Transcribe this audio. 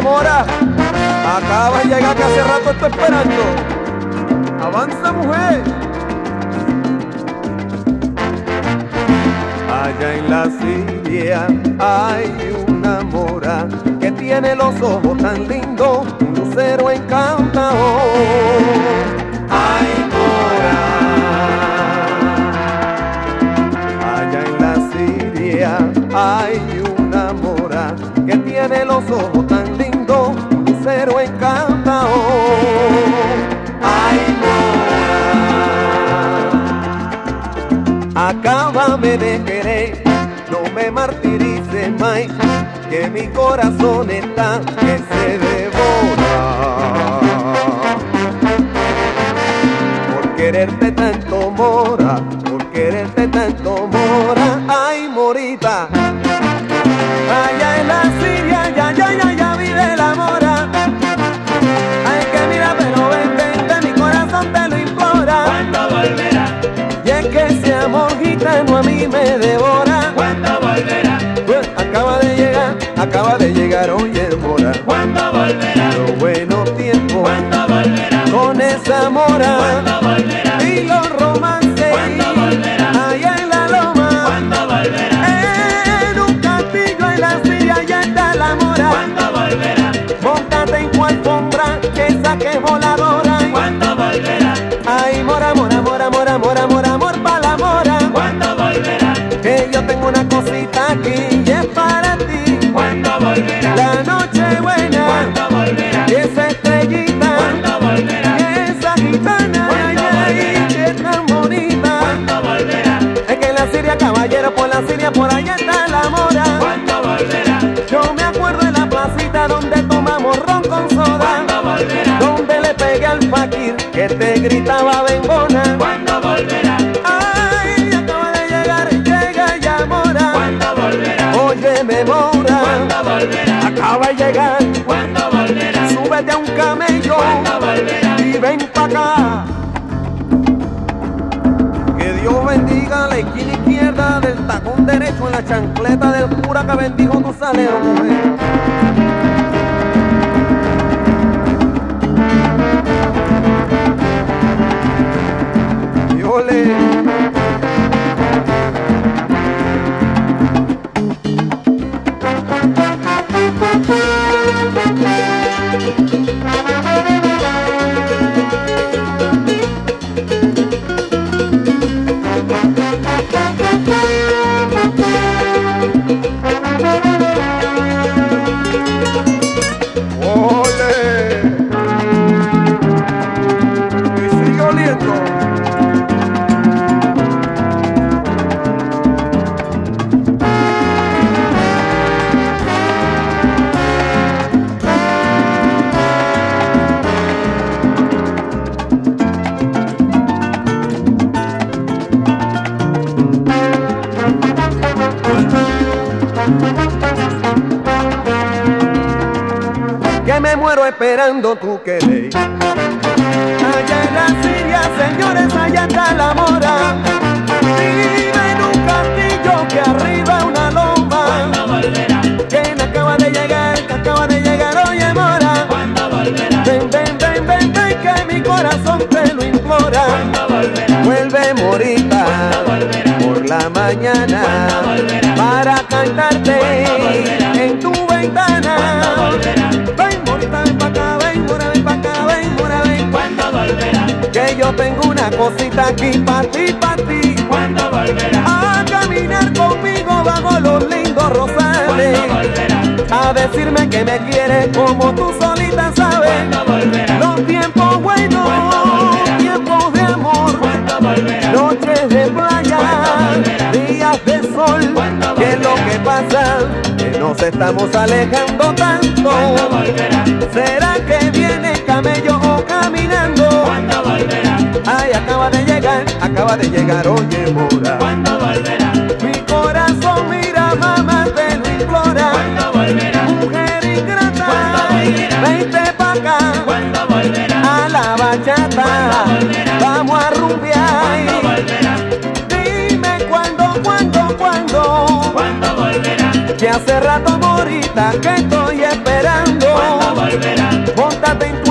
Oye, Mora, acaba de llegar que hace rato estoy esperando. Avanza, mujer. Allá en la Siria hay una mora que tiene los ojos tan lindos, un lucero encantador. Acábame de querer, no me martirices más, que mi corazón está que se devora. A mí me devora. ¿Cuándo volverá? Pues acaba de llegar, acaba de llegar, oye, mora. ¿Cuándo volverá? Los buenos tiempos ¿Cuándo volverá? con esa mora. ¿Cuándo volverá? Y los romances ¿Cuándo volverá? allá en la loma. ¿Cuándo volverá? En un castillo en la Siria ya está la mora. ¿Cuándo volverá? Móntate en tu alfombra, que esa que es voladora. ¿Cuándo volverá? Ay, mora, mora, mora, mora, mora, mora, que te gritaba bembona. ¿Cuándo volverá? Ay, acaba de llegar, llega ya mora. ¿Cuándo volverá? Oye, me mora. ¿Cuándo volverá? Acaba de llegar, ¿Cuándo volverá? súbete a un camello ¿Cuándo volverá? y ven pa' acá. Que Dios bendiga la esquina izquierda del tacón derecho en la chancleta del cura que bendijo tu salero, mujer. ¡Ole! Me muero esperando tu querer. Allá en la Siria, señores, allá está la mora. Vive en un castillo que arriba una loma. ¿Cuándo volverá? Que me acaba de llegar, que acaba de llegar, oye mora. ¿Cuándo volverá? Ven, ven, ven, ven, ven, que mi corazón te lo implora. Vuelve morita por la mañana para cantarte una cosita aquí pa' ti, pa' ti. ¿Cuándo volverá? A caminar conmigo bajo los lindos ¿Cuándo rosales. A decirme que me quieres como tú solita sabes. Los tiempos buenos, tiempos de amor. Noches de playa, días de sol, ¿Cuándo que es lo que pasa, que nos estamos alejando tanto. ¿Será que viene camello caminando? ¿Cuándo volverá? Ay, acaba de llegar, acaba de llegar, oye mora. ¿Cuándo volverá? Mi corazón, mira, mamá, te lo implora. ¿Cuándo volverá? Mujer ingrata, ¿Cuándo volverá? vente pa' acá. ¿Cuándo volverá? A la bachata, ¿Cuándo volverá? vamos a rumbear. ¿Cuándo volverá? Dime cuándo, cuándo, cuándo, ¿Cuándo volverá? que hace rato, morita, que estoy esperando. ¿Cuándo volverá? Móntate en tu